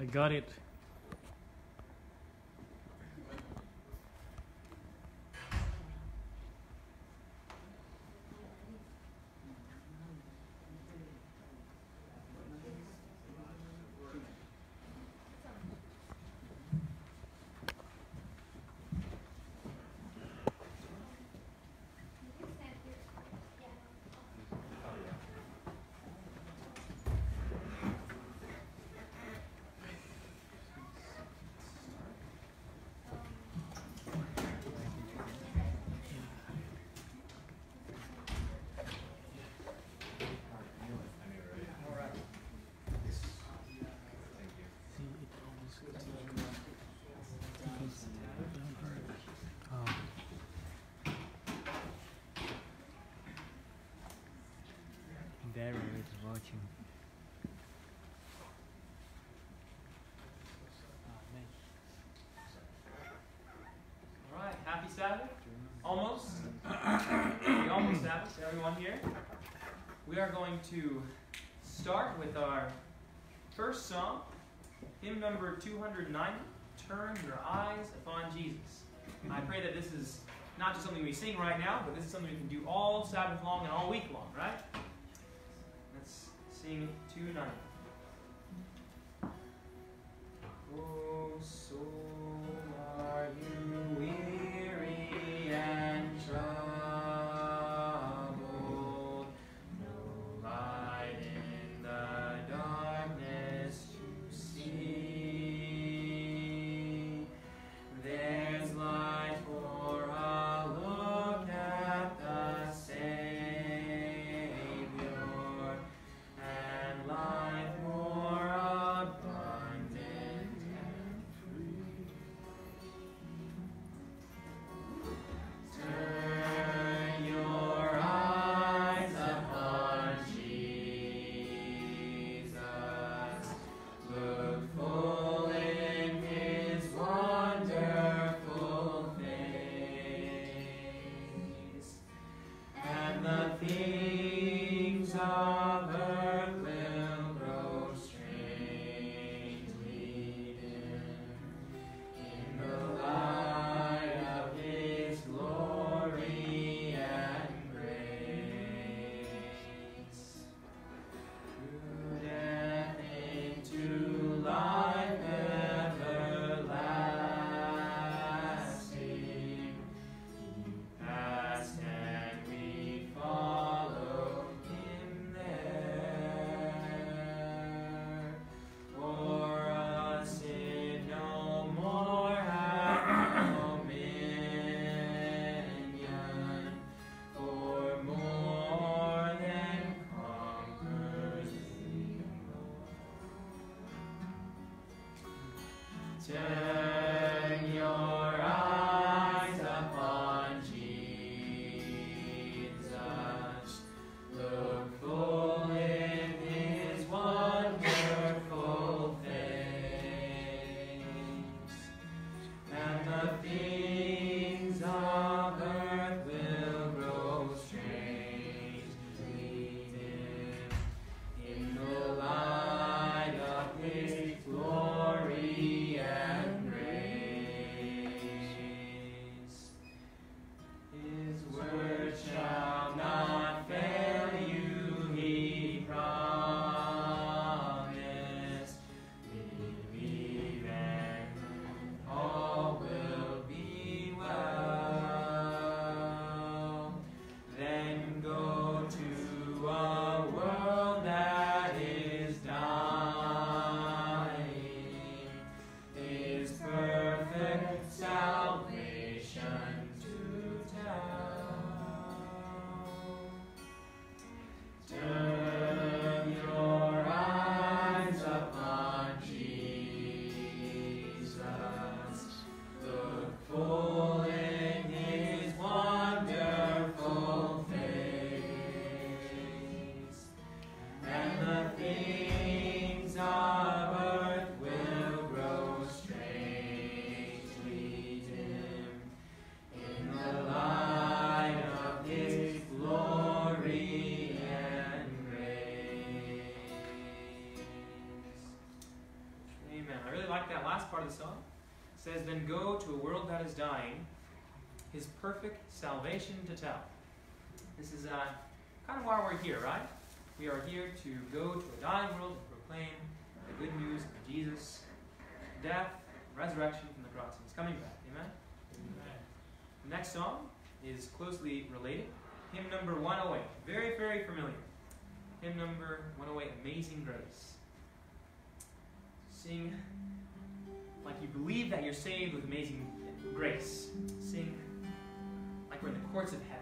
I got it. Sabbath, Almost? we almost established, everyone here? We are going to start with our first song, hymn number 290, Turn Your Eyes Upon Jesus. I pray that this is not just something we sing right now, but this is something we can do all Sabbath long and all week long, right? Let's sing 290. Yeah. Last part of the song says, Then go to a world that is dying, his perfect salvation to tell. This is uh, kind of why we're here, right? We are here to go to a dying world and proclaim the good news of Jesus' death, resurrection from the cross, and his coming back. Amen? The next song is closely related. Hymn number 108. Very, very familiar. Hymn number 108, Amazing Grace. Sing believe that you're saved with amazing grace. Sing like we're in the courts of heaven.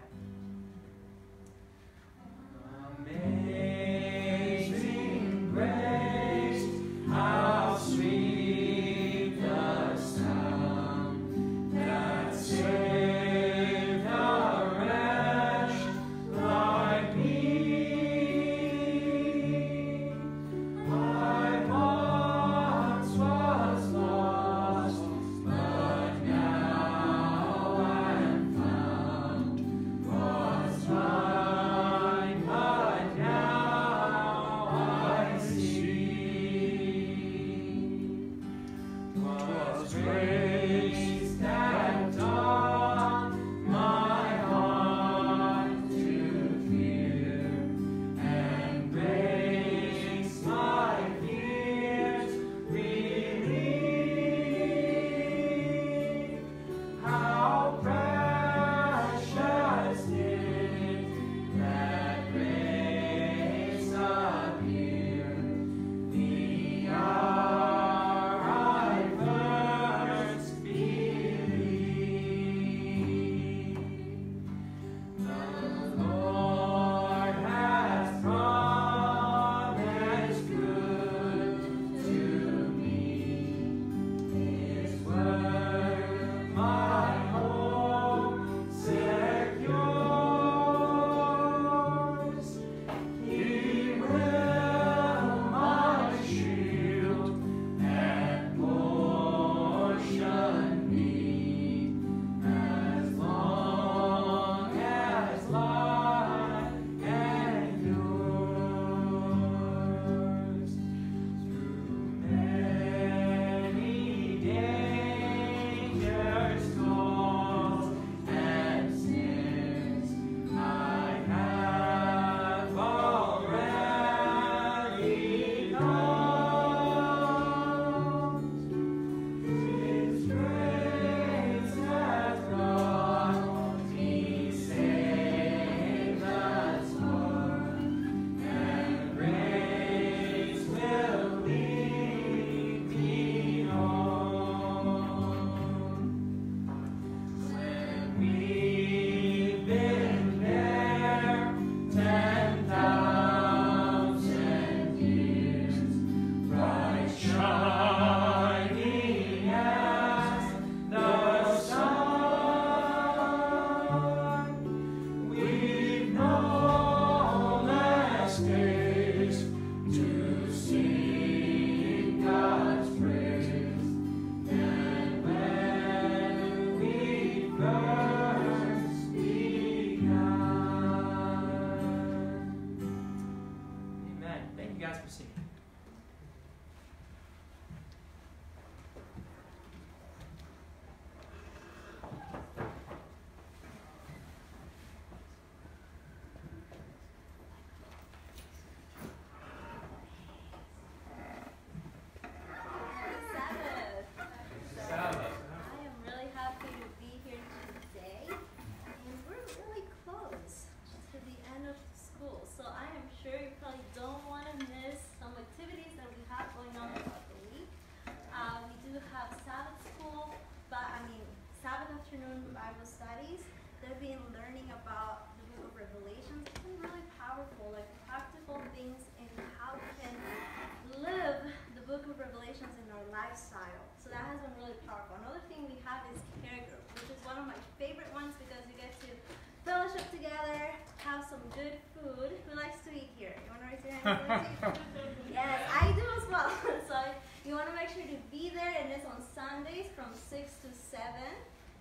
yes, I do as well. so you want to make sure to be there, and it's on Sundays from 6 to 7.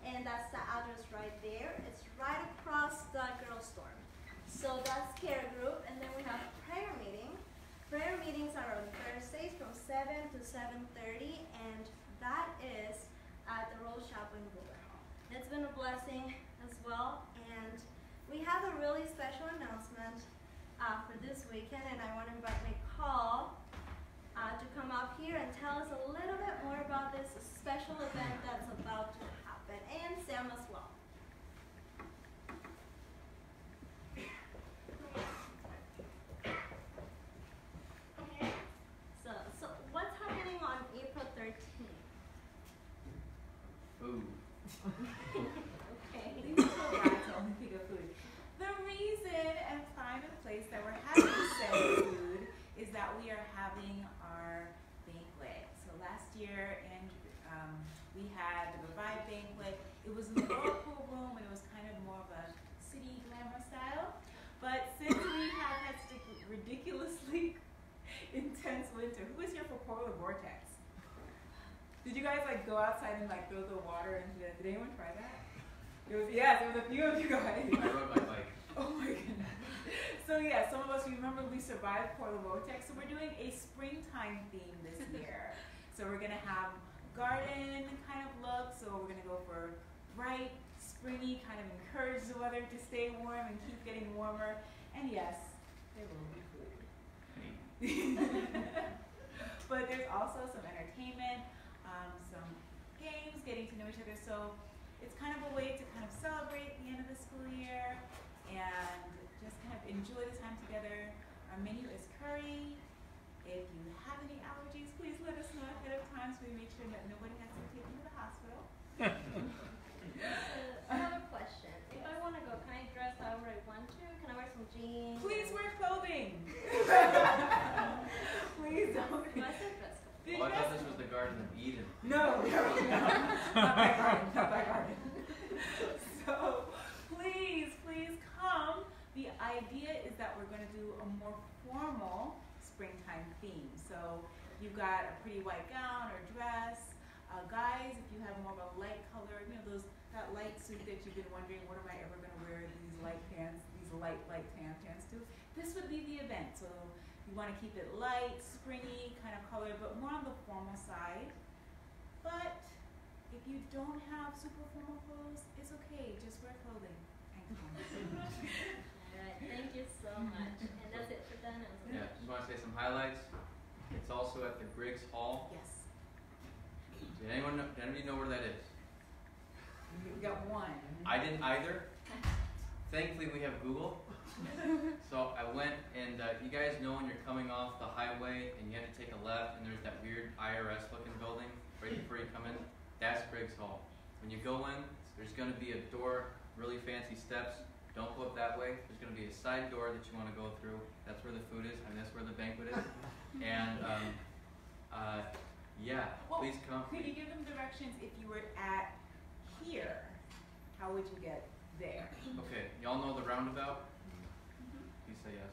And that's the address right there. It's right across the girls' store. So that's care group, and then we have prayer meeting. Prayer meetings are on Thursdays from 7 to 7.30, and that is at the School Shop in Google. It's been a blessing as well, and we have a really special announcement uh, for this weekend, and I want to invite Nicole uh, to come up here and tell us a little bit more about this special event that's about to happen, and Sam as well. So, so what's happening on April 13th? Ooh. Okay. Leave it till Ryan to only think of food. The reason and time and place that we're having said food is that we are having our banquet. So last year, and um, we had the Revive banquet. It was in the whirlpool room, and it was kind of more of a city glamour style. But since we have had such a ridiculously intense winter, who was here for polar vortex? Did you guys like go outside and like throw the water into the? Did anyone try that? It was yes, there was a few of you guys. I rode my bike. Oh my goodness. So yeah, some of us remember we survived polar vortex. So we're doing a springtime theme this year. so we're gonna have garden kind of look. So we're gonna go for bright, springy, kind of encourage the weather to stay warm and keep getting warmer. And yes, there will be food. but there's also some entertainment, um, some games, getting to know each other. So it's kind of a way to kind of celebrate the end of the school year and just kind of enjoy the time together. Our menu is curry. If you have any allergies, please let us know ahead of time so we make sure that nobody has to be taken to the hospital. I have a question. If I want to go, can I dress however I want to? Can I wear some jeans? Please wear clothing. please don't. Do I say dress code? Did Oh, I thought this was the Garden of Eden. No, no, no. not my garden, not my garden. so please, please come. The idea is that we're going to do a more formal springtime theme. So you've got a pretty white gown or dress. Uh, guys, if you have more of a light color, you know those that light suit that you've been wondering, what am I ever going to wear these light pants, these light light tan pants to? This would be the event. So you want to keep it light, springy kind of color, but more on the formal side. But if you don't have super formal clothes, it's okay. Just wear clothing and come. Alright, thank you so much. And that's it for that. Yeah, just want to say some highlights. It's also at the Griggs Hall. yes. Did anyone know, did anybody know where that is? We got one. I didn't either. Thankfully, we have Google. So I went and uh, you guys know when you're coming off the highway and you have to take a left and there's that weird IRS looking building right before you come in? That's Griggs Hall. When you go in, there's going to be a door, really fancy steps. Don't go up that way. There's going to be a side door that you want to go through. That's where the food is and that's where the banquet is. And um, uh, yeah, Well, please come. Could you give them directions if you were at here? How would you get there? Okay, y'all know the roundabout? Please say yes.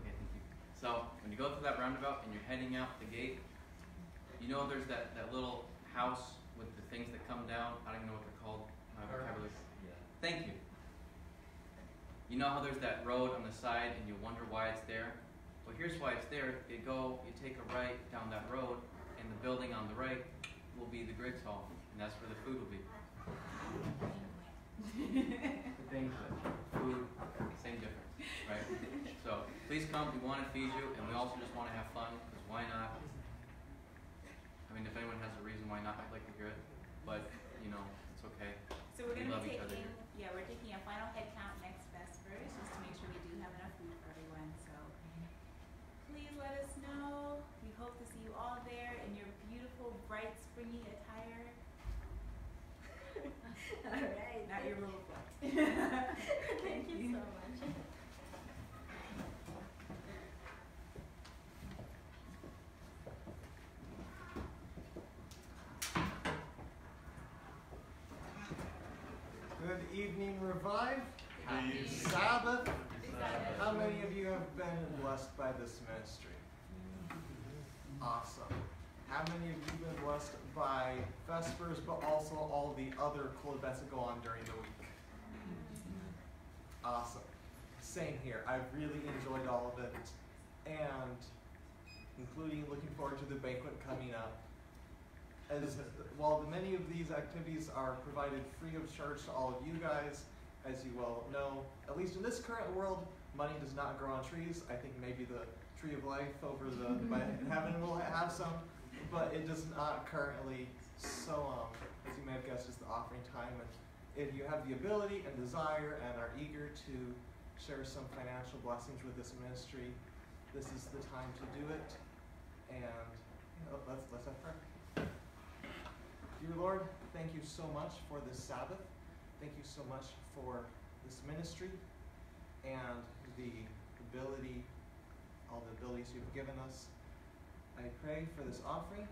Okay, thank you. So when you go through that roundabout and you're heading out the gate, you know there's that, that little house with the things that come down. I don't even know what they're called. Uh, My vocabulary. Thank you. You know how there's that road on the side and you wonder why it's there? Well, here's why it's there. You go, you take a right down that road, and the building on the right will be the Griggs Hall, and that's where the food will be. The banquet, food, same difference, right? So please come. We want to feed you, and we also just want to have fun. Because why not? I mean, if anyone has a reason why not, I'd like to hear it. But you know, it's okay. So we're We gonna love be each other taking, yeah, we're taking a final head count next Vespers, just to make sure we do have enough food for everyone, so. Please let us know, we hope to see you all there in your beautiful, bright, springy attire, Alright. not your little foot. Thank you so much. Good Revive. Happy Sabbath. How many of you have been blessed by this ministry? Mm. Awesome. How many of you have been blessed by Vespers, but also all the other cool events that go on during the week? Awesome. Same here. I've really enjoyed all of it, and including looking forward to the banquet coming up. as while many of these activities are provided free of charge to all of you guys, as you well know, at least in this current world, money does not grow on trees. I think maybe the tree of life over the by heaven will have some, but it does not currently. So, um, as you may have guessed, is the offering time, and if you have the ability and desire and are eager to share some financial blessings with this ministry, this is the time to do it. And you know, let's let's have prayer. Dear Lord, thank you so much for this Sabbath. Thank you so much for this ministry and the ability, all the abilities you've given us. I pray for this offering,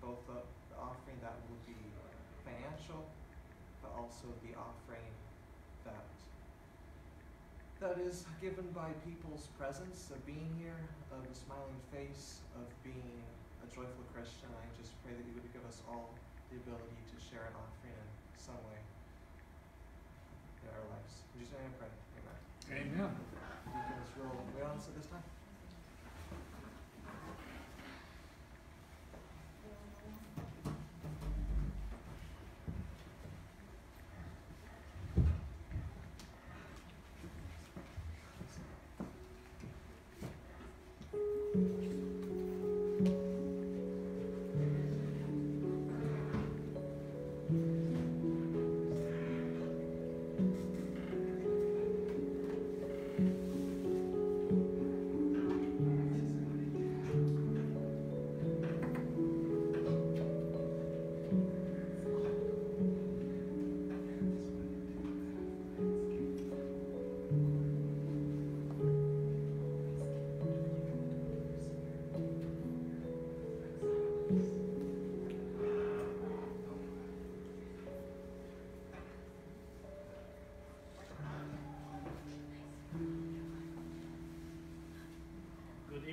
both the, offering that will be financial, but also the offering that that is given by people's presence of being here, of a smiling face, of being a joyful Christian. I just pray that you would give us all the ability to share an offering in some way our lives. In Jesus' name I pray. Amen. Amen. Deacons will wait on us at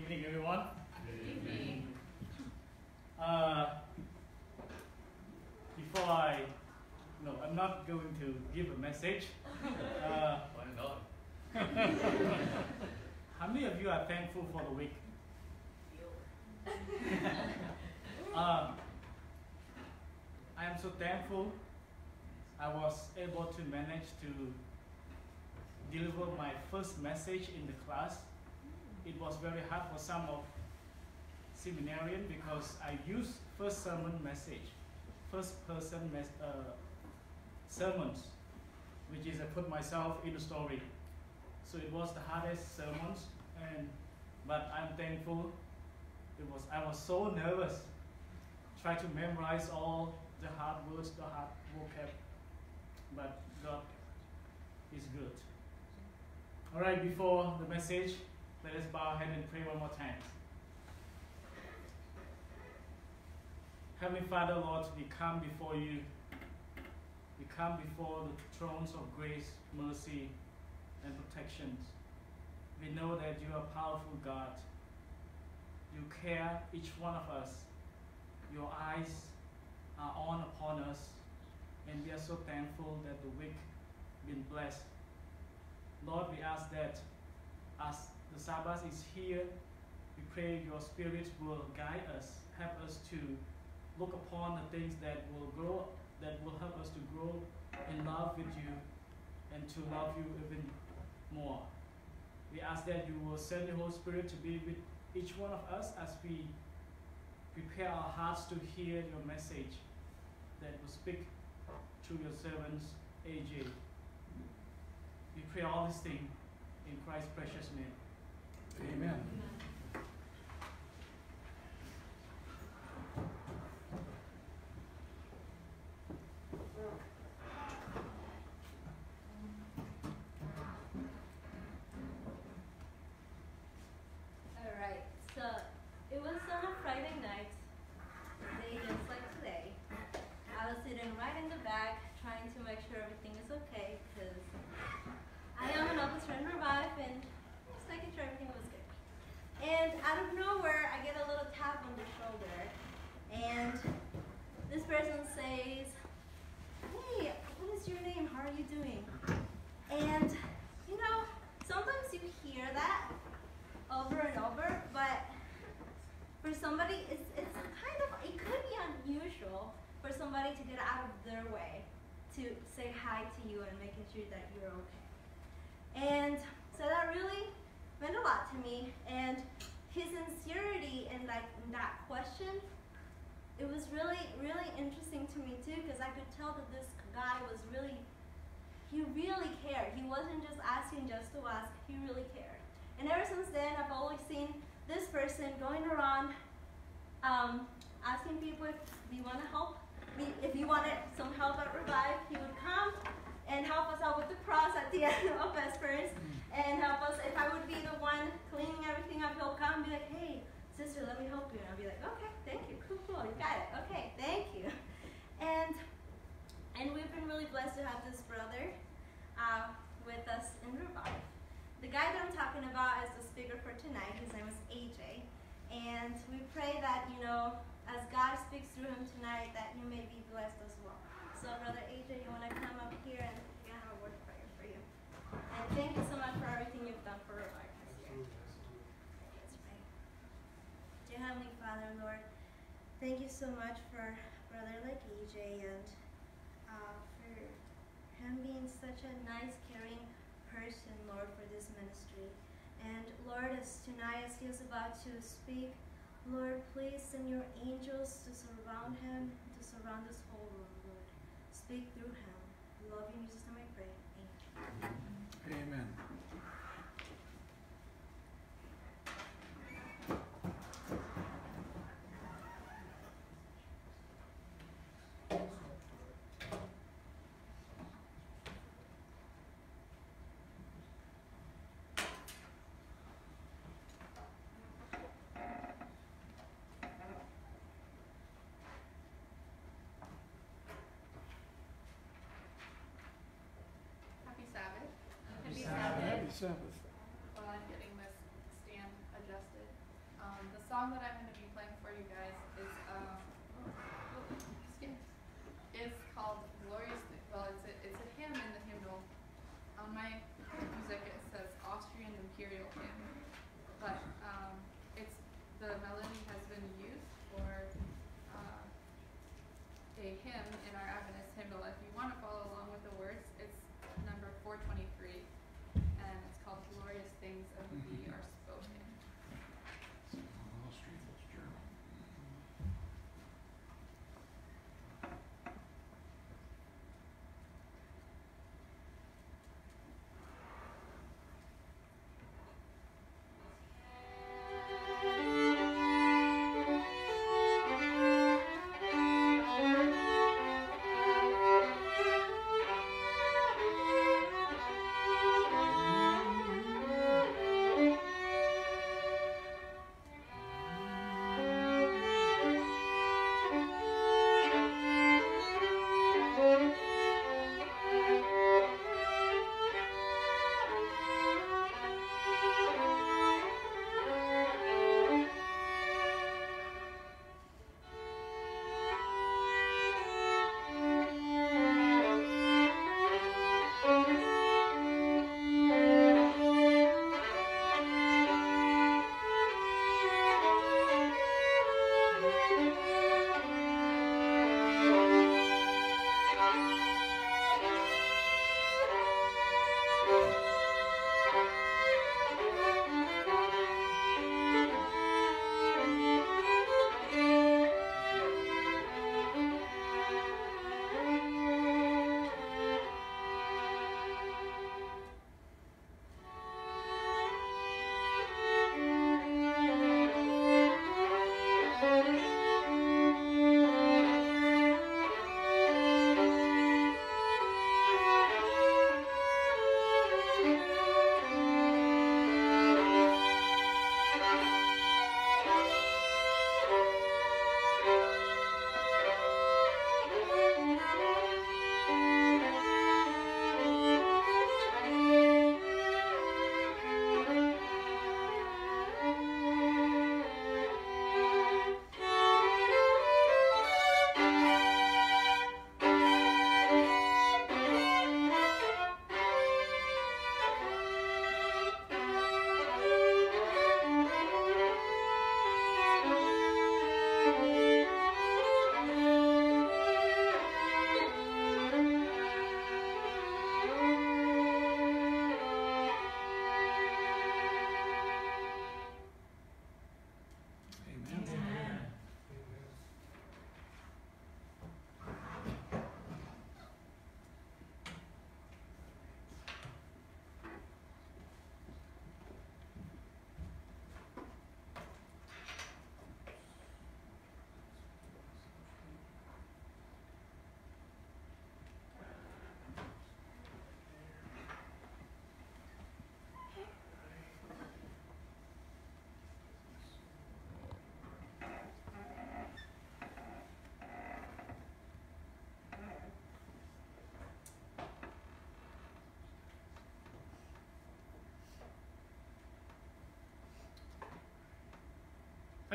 this time. Good evening, everyone. Uh, before I, no, I'm not going to give a message. Uh, Why not? how many of you are thankful for the week? um, I am so thankful I was able to manage to deliver my first message in the class. It was very hard for some of seminarian because I use first sermon message, first person mes- uh, sermons, which is I put myself in the story. So it was the hardest sermons, and but I'm thankful. It was I was so nervous, try to memorize all the hard words, the hard vocab, but God is good. All right, before the message, let us bow our head and pray one more time. Heavenly Father, Lord, we come before you. We come before the thrones of grace, mercy, and protections. We know that you are powerful God. You care each one of us. Your eyes are on upon us, and we are so thankful that the week been blessed. Lord, we ask that as the Sabbath is here, we pray your Spirit will guide us, help us to look upon the things that will grow, that will help us to grow in love with you and to love you even more. We ask that you will send the Holy Spirit to be with each one of us as we prepare our hearts to hear your message that will speak through your servants, AJ. We pray all these things in Christ's precious name. Amen. Alright, so it was on a Friday night, a day just like today. I was sitting right in the back trying to make sure everything is okay because I am an officer in Revive and just making sure everything was good. And out of nowhere, I get a little tap on the shoulder and this person says, Hey, what is your name? How are you doing? And you know, sometimes you hear that over and over, but for somebody, it's it's kind of it could be unusual for somebody to get out of their way to say hi to you and making sure that you're okay. And so that really meant a lot to me. And his sincerity in like in that question, it was really, really interesting to me too, because I could tell that this guy was really, he really cared. He wasn't just asking just to ask, he really cared. And ever since then, I've always seen this person going around um, asking people if we want to help. If you wanted some help at Revive, he would come and help us out with the cross at the end of Vespers and help us. If I would be the one cleaning everything up, he'll come and be like, hey, sister, let me help you. And I'll be like, okay, thank you. Cool, cool. You got it. Okay, thank you. And and we've been really blessed to have this brother uh, with us in Revive. The guy that I'm talking about is the speaker for tonight. His name is AJ. And we pray that, you know, as God speaks through him tonight, that you may be blessed as well. So, Brother AJ, you want to come up here and to have a word of prayer for you. And thank you so much for everything you've done for Revive this year. Let's pray. Dear Heavenly Father, Lord, thank you so much for brother like AJ and being such a nice, caring person, Lord, for this ministry. And Lord, as tonight, as he is about to speak, Lord, please send your angels to surround him, to surround this whole room, Lord. Speak through him. We love you Jesus' name I pray. Amen. Amen. Happy Sabbath. Happy Happy Sabbath. While I'm getting this stand adjusted, um, the song that I'm going to be playing for you guys is um, is called "Glorious." Well, it's a, it's a hymn in the hymnal. On my music, it says Austrian Imperial Hymn, but um, it's the melody has been used for uh, a hymn in our Adventist hymnal. If you want to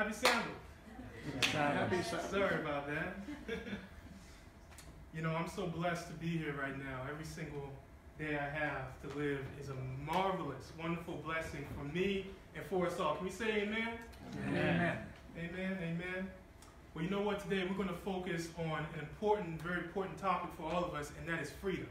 Happy Sabbath. Happy Sabbath. Sorry about that. you know, I'm so blessed to be here right now. Every single day I have to live is a marvelous, wonderful blessing for me and for us all. Can we say amen? Amen. Amen, amen. Well, you know what? Today we're going to focus on an important, very important topic for all of us, and that is freedom.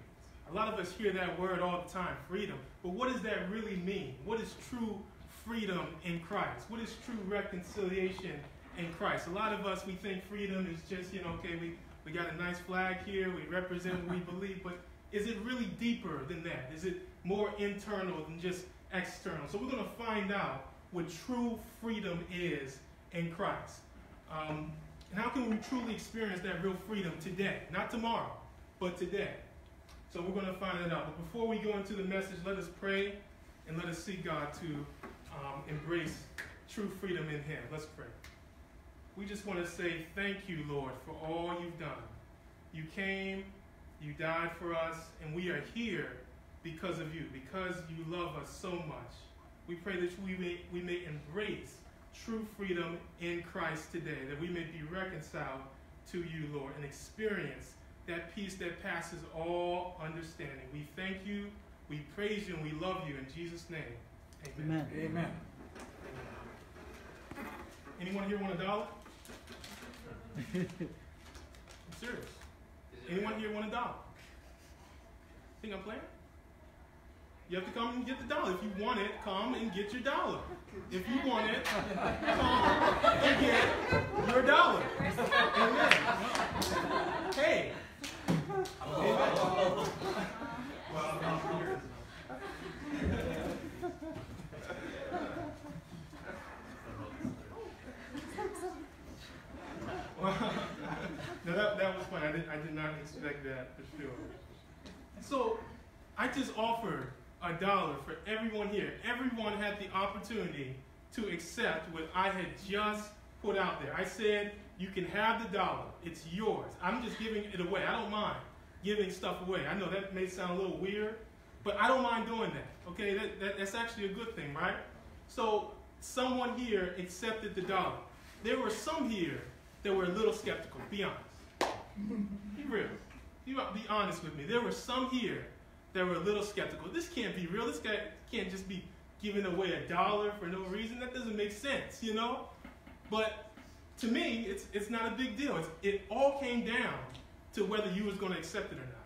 A lot of us hear that word all the time, freedom. But what does that really mean? What is true freedom in Christ? What is true reconciliation in Christ? A lot of us, we think freedom is just, you know, okay, we, we got a nice flag here, we represent what we believe, but is it really deeper than that? Is it more internal than just external? So we're going to find out what true freedom is in Christ. Um, and how can we truly experience that real freedom today? Not tomorrow, but today. So we're going to find it out. But before we go into the message, let us pray and let us seek God to um, embrace true freedom in Him. Let's pray. We just want to say thank you, Lord, for all you've done. You came, you died for us, and we are here because of you, because you love us so much. We pray that we may, we may embrace true freedom in Christ today, that we may be reconciled to you, Lord, and experience that peace that passes all understanding. We thank you, we praise you, and we love you in Jesus' name. Amen. Amen. Amen. Anyone here want a dollar? I'm serious. Anyone here want a dollar? Think I'm playing? You have to come and get the dollar. If you want it, come and get your dollar. If you want it, come and get your dollar. Amen. Hey. Amen. Well, I'm here. Well, no, that, that was fun. I did, I did not expect that for sure. So, I just offered a dollar for everyone here. Everyone had the opportunity to accept what I had just put out there. I said, you can have the dollar. It's yours. I'm just giving it away. I don't mind giving stuff away. I know that may sound a little weird, but I don't mind doing that. Okay, that, that, that's actually a good thing, right? So, someone here accepted the dollar. There were some here that were a little skeptical. Be honest. Be real. Be honest with me. There were some here that were a little skeptical. This can't be real. This guy can't just be giving away a dollar for no reason. That doesn't make sense, you know? But to me, it's, it's not a big deal. It's, it all came down to whether you was going to accept it or not.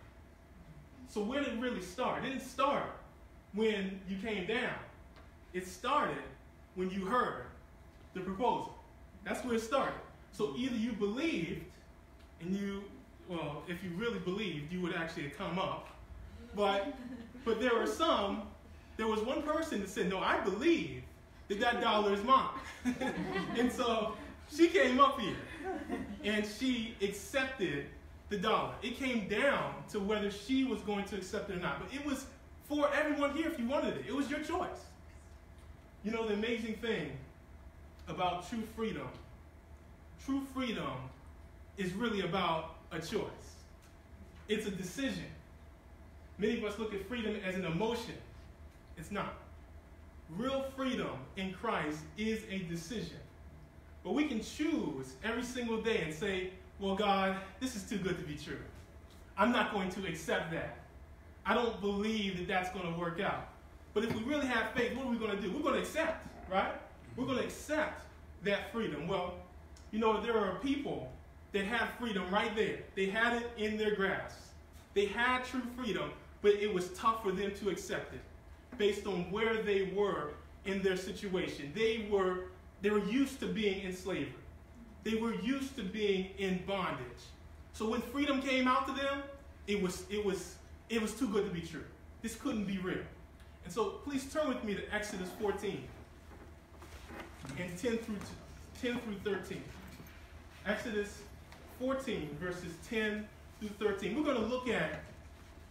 So where did it really start? It didn't start when you came down. It started when you heard the proposal. That's where it started. So either you believed, and you, well, if you really believed, you would actually come up. But, but there were some, there was one person that said, no, I believe that that dollar is mine. and so she came up here, and she accepted the dollar. It came down to whether she was going to accept it or not. But it was for everyone here if you wanted it. It was your choice. You know, the amazing thing about true freedom true freedom is really about a choice. It's a decision. Many of us look at freedom as an emotion. It's not. Real freedom in Christ is a decision. But we can choose every single day and say, well, God, this is too good to be true. I'm not going to accept that. I don't believe that that's going to work out. But if we really have faith, what are we going to do? We're going to accept, right? We're going to accept that freedom. Well, you know, there are people that had freedom right there. They had it in their grasp. They had true freedom, but it was tough for them to accept it based on where they were in their situation. They were, they were used to being in slavery. They were used to being in bondage. So when freedom came out to them, it was, it was, it was too good to be true. This couldn't be real. And so please turn with me to Exodus 14 and 10 through, 10 through 13. Exodus 14, verses 10 through 13. We're going to look at,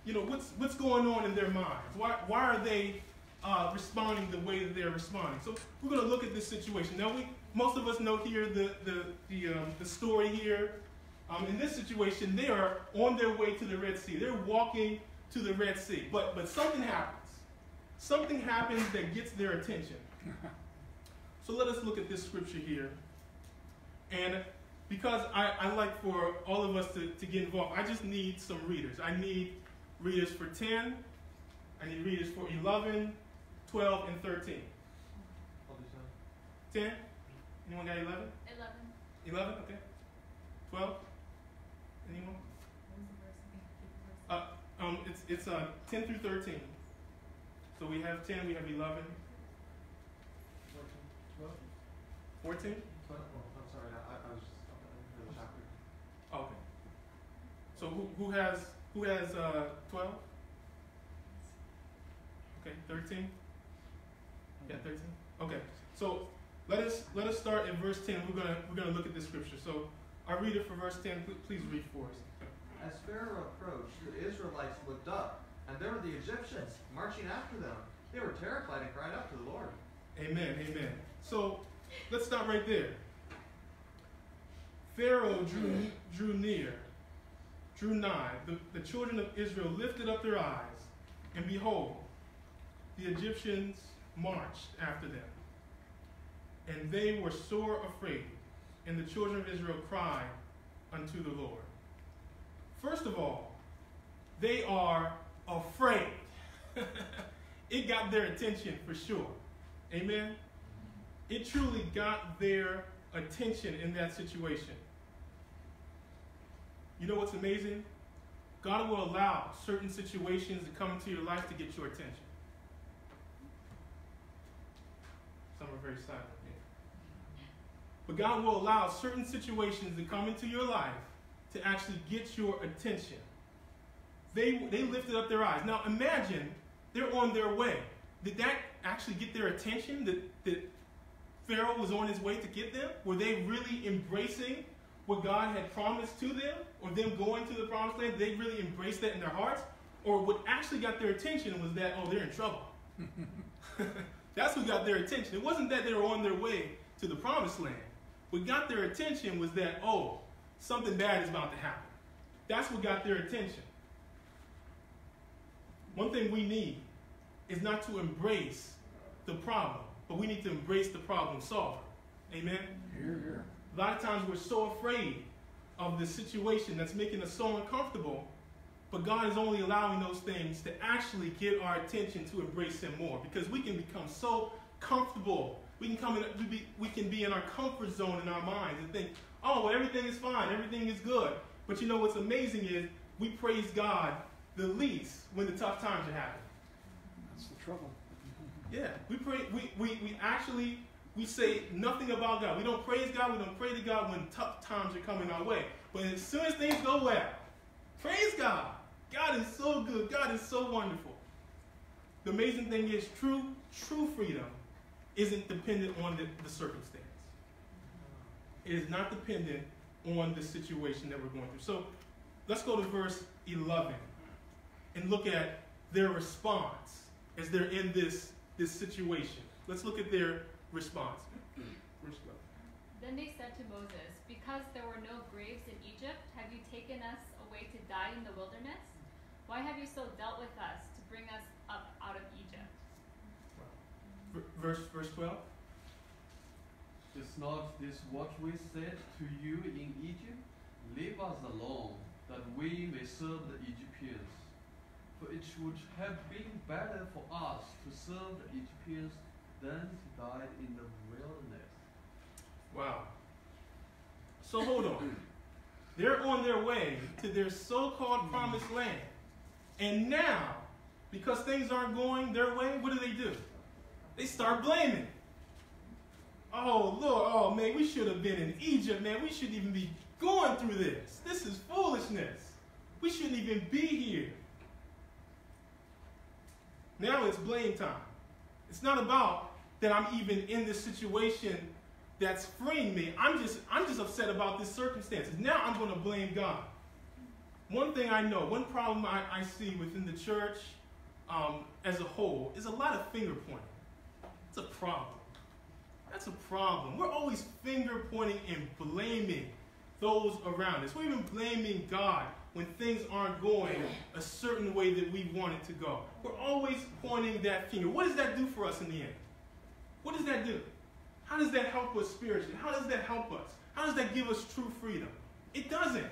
you know, what's, what's going on in their minds. Why, why are they uh, responding the way that they're responding? So we're going to look at this situation. Now, we, most of us know here the, the, the, um, the story here. Um, in this situation, they are on their way to the Red Sea. They're walking to the Red Sea. But, but something happens. Something happens that gets their attention. So let us look at this scripture here And because I, I like for all of us to, to get involved. I just need some readers. I need readers for 10, I need readers for 11, 12, and 13. 10? Anyone got 11? 11. 11? Okay. 12? Anyone? Uh, um, it's it's uh, 10 through 13. So we have 10, we have 11. 14? 12? 14? 12. So who, who has who has uh, 12? Okay, 13? Yeah, 13. Okay. So let us let us start in verse 10. We're gonna we're gonna look at this scripture. So our reader for verse 10, please read for us. As Pharaoh approached, the Israelites looked up, and there were the Egyptians marching after them. They were terrified and cried out to the Lord. Amen, amen. So let's stop right there. Pharaoh drew, drew near, drew nigh. The, the children of Israel lifted up their eyes, and behold, the Egyptians marched after them. And they were sore afraid, and the children of Israel cried unto the Lord. First of all, they are afraid. it got their attention for sure. Amen. It truly got their attention in that situation. You know what's amazing? God will allow certain situations to come into your life to get your attention. Some are very silent. But God will allow certain situations to come into your life to actually get your attention. They, they lifted up their eyes. Now imagine they're on their way. Did that actually get their attention? That, that Pharaoh was on his way to get them? Were they really embracing what God had promised to them? Or them going to the promised land? They really embraced that in their hearts? Or what actually got their attention was that, oh, they're in trouble. That's what got their attention. It wasn't that they were on their way to the promised land. What got their attention was that, oh, something bad is about to happen. That's what got their attention. One thing we need is not to embrace the problem, but we need to embrace the problem solver. Amen? Here, here. A lot of times we're so afraid of the situation that's making us so uncomfortable, but God is only allowing those things to actually get our attention to embrace Him more because we can become so comfortable. We can come in, we, be, we can be in our comfort zone in our minds and think, oh, well, everything is fine, everything is good. But you know what's amazing is we praise God the least when the tough times are happening. That's the trouble. Yeah, we pray. We, we, we actually we say nothing about God. We don't praise God. We don't pray to God when tough times are coming our way. But as soon as things go well, praise God. God is so good. God is so wonderful. The amazing thing is, true true freedom isn't dependent on the, the circumstance. It is not dependent on the situation that we're going through. So let's go to verse 11 and look at their response as they're in this, this situation. Let's look at their response. Mm. Verse 11. Then they said to Moses, Because there were no graves in Egypt, have you taken us away to die in the wilderness? Why have you so dealt with us to bring us up out of Egypt? V- Verse, verse 12. Is not this what we said to you in Egypt? Leave us alone, that we may serve the Egyptians. For it would have been better for us to serve the Egyptians than to die in the wilderness. Wow. So hold on. They're on their way to their so called promised land. And now, because things aren't going their way, what do they do? They start blaming. Oh, Lord, oh, man, we should have been in Egypt, man. We shouldn't even be going through this. This is foolishness. We shouldn't even be here. Now it's blame time. It's not about that I'm even in this situation that's freeing me. I'm just I'm just upset about this circumstances. Now I'm going to blame God. One thing I know, one problem I, I see within the church um, as a whole is a lot of finger pointing. It's a problem. That's a problem. We're always finger pointing and blaming those around us. We're even blaming God when things aren't going a certain way that we want it to go. We're always pointing that finger. What does that do for us in the end? What does that do? How does that help us spiritually? How does that help us? How does that give us true freedom? It doesn't.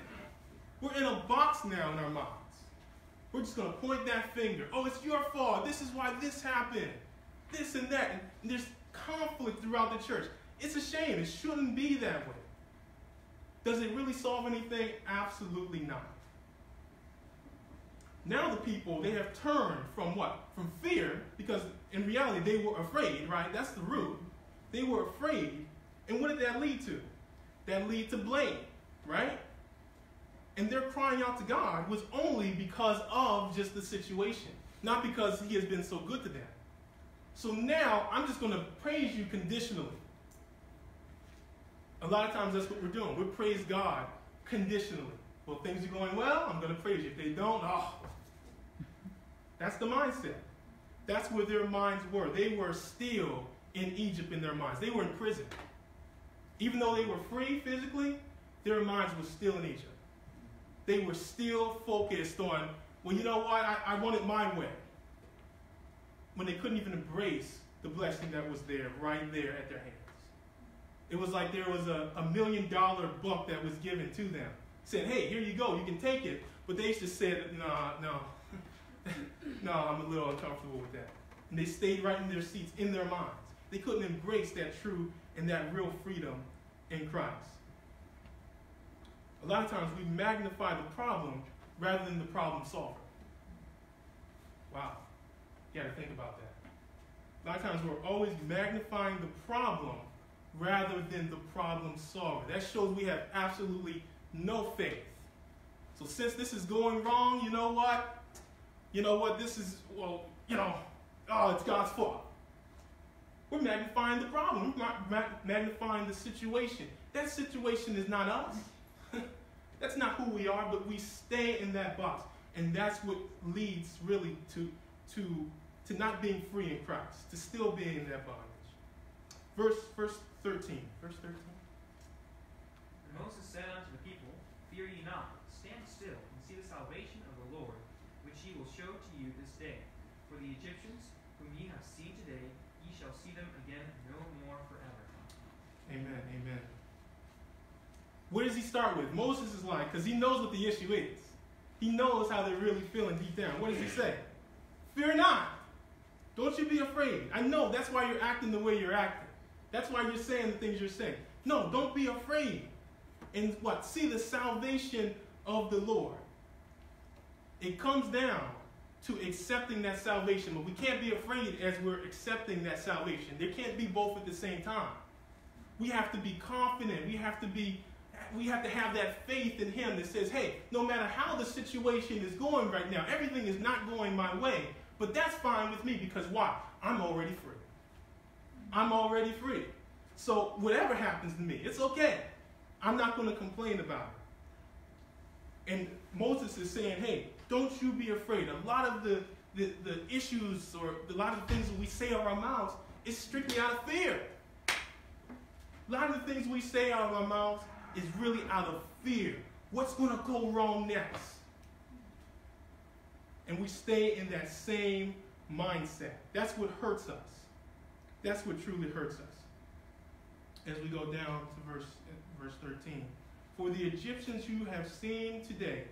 We're in a box now in our minds. We're just going to point that finger. Oh, it's your fault. This is why this happened. This and that. And there's conflict throughout the church. It's a shame. It shouldn't be that way. Does it really solve anything? Absolutely not. Now the people, they have turned from what? From fear, because in reality they were afraid, right? That's the root. They were afraid. And what did that lead to? That lead to blame, right? And their crying out to God was only because of just the situation, not because He has been so good to them. So now I'm just going to praise you conditionally. A lot of times that's what we're doing. We praise God conditionally. Well, things are going well, I'm going to praise you. If they don't, oh. That's the mindset. That's where their minds were. They were still in Egypt in their minds. They were in prison. Even though they were free physically, their minds were still in Egypt. They were still focused on, well, you know what? I, I want it my way. When they couldn't even embrace the blessing that was there, right there at their hands. It was like there was a, a million dollar buck that was given to them. Said, hey, here you go, you can take it. But they just said, no, no, no, I'm a little uncomfortable with that. And they stayed right in their seats, in their minds. They couldn't embrace that true and that real freedom in Christ. A lot of times we magnify the problem rather than the problem solver. Wow. You got to think about that. A lot of times we're always magnifying the problem rather than the problem solver. That shows we have absolutely no faith. So since this is going wrong, you know what? You know what? This is, well, you know, oh, it's God's fault. We're magnifying the problem. We're not magnifying the situation. That situation is not us. that's not who we are, but we stay in that box. And that's what leads really to, to, to not being free in Christ, to still being in that bondage. Verse, verse 13. Verse 13. And Moses said unto the people, Fear ye not, stand still and see the salvation of the Lord, which he will show to you this day. For the Egyptians, whom ye have seen today, ye shall see them again no more forever. Amen. Amen. Where does he start with? Moses is like, because he knows what the issue is. He knows how they're really feeling deep down. What does he say? Fear not. Don't you be afraid. I know that's why you're acting the way you're acting. That's why you're saying the things you're saying. No, don't be afraid. And what? See the salvation of the Lord. It comes down to accepting that salvation, but we can't be afraid as we're accepting that salvation. There can't be both at the same time. We have to be confident. We have to be we have to have that faith in him that says, hey, no matter how the situation is going right now, everything is not going my way, but that's fine with me because why? I'm already free. I'm already free. So whatever happens to me, it's okay. I'm not going to complain about it. And Moses is saying, hey, don't you be afraid. A lot of the, the, the issues or a lot of the things that we say out of our mouths is strictly out of fear. A lot of the things we say out of our mouths is really out of fear. What's going to go wrong next? And we stay in that same mindset. That's what hurts us. That's what truly hurts us. As we go down to verse, verse 13. For the Egyptians you have seen today,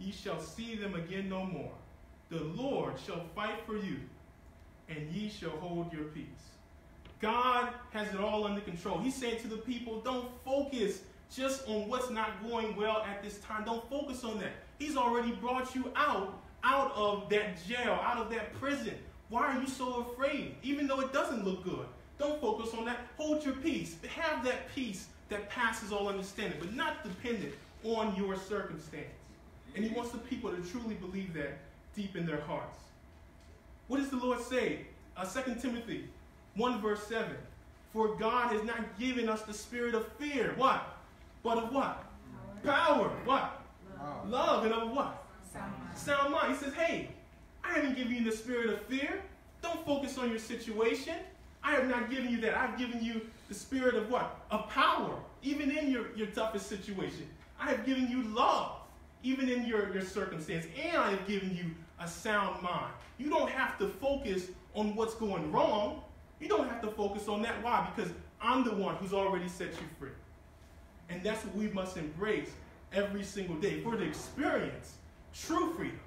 ye shall see them again no more. The Lord shall fight for you, and ye shall hold your peace. God has it all under control. He's saying to the people, don't focus just on what's not going well at this time. Don't focus on that. He's already brought you out, out of that jail, out of that prison. Why are you so afraid? Even though it doesn't look good. Don't focus on that. Hold your peace. Have that peace that passes all understanding, but not dependent on your circumstance. And he wants the people to truly believe that deep in their hearts. What does the Lord say? Uh, 2 Timothy 1 verse 7. For God has not given us the spirit of fear. What? But of what? Power. What? Love. Love and of what? Sound mind. Sound mind. He says, hey, I haven't given you the spirit of fear. Don't focus on your situation. I have not given you that. I've given you the spirit of what? Of power, even in your, your toughest situation. I have given you love, even in your, your circumstance. And I have given you a sound mind. You don't have to focus on what's going wrong. You don't have to focus on that. Why? Because I'm the one who's already set you free. And that's what we must embrace every single day for the experience true freedom.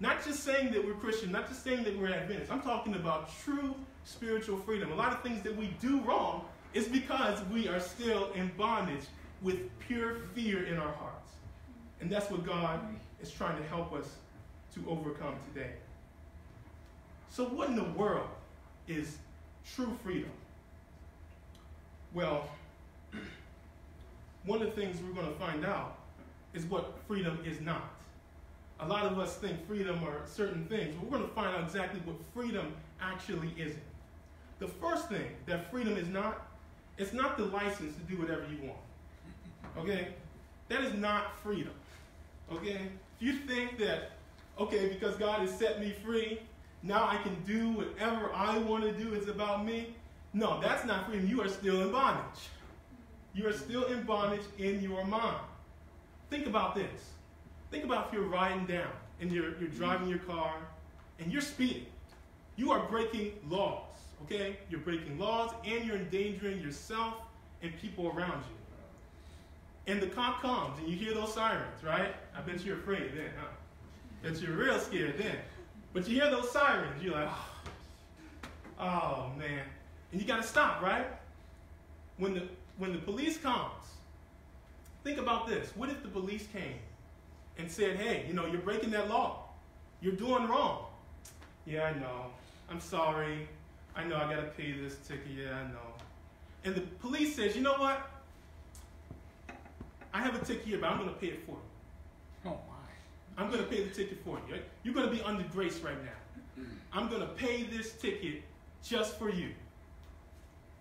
Not just saying that we're Christian, not just saying that we're Adventist. I'm talking about true spiritual freedom. A lot of things that we do wrong is because we are still in bondage with pure fear in our hearts. And that's what God is trying to help us to overcome today. So, what in the world is true freedom? Well, one of the things we're going to find out is what freedom is not. A lot of us think freedom are certain things, but we're going to find out exactly what freedom actually isn't. The first thing that freedom is not, it's not the license to do whatever you want. Okay? That is not freedom. Okay? If you think that, okay, because God has set me free, now I can do whatever I want to do, it's about me. No, that's not freedom. You are still in bondage. You are still in bondage in your mind. Think about this. Think about if you're riding down and you're, you're driving your car and you're speeding. You are breaking laws, okay? You're breaking laws and you're endangering yourself and people around you. And the cop comes and you hear those sirens, right? I bet you're afraid then, huh? Bet you're real scared then. But you hear those sirens, you're like, oh, oh man. And you got to stop, right? When the, when the police comes, think about this. What if the police came and said, hey, you know, you're breaking that law. You're doing wrong. Yeah, I know. I'm sorry. I know I got to pay this ticket. Yeah, I know. And the police says, you know what? I have a ticket here, but I'm going to pay it for you. Oh my. I'm going to pay the ticket for you. You're going to be under grace right now. Mm. I'm going to pay this ticket just for you.